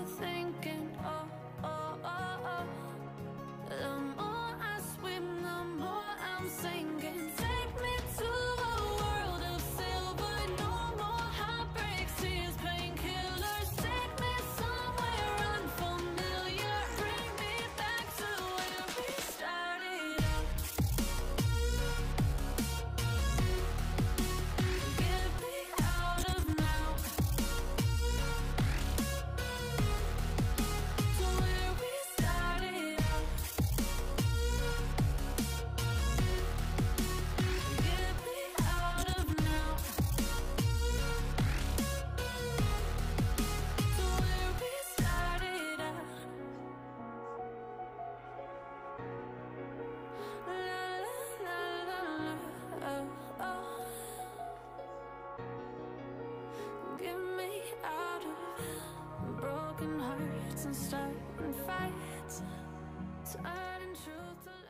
oh, Get me out of broken hearts and starting fights, turning truth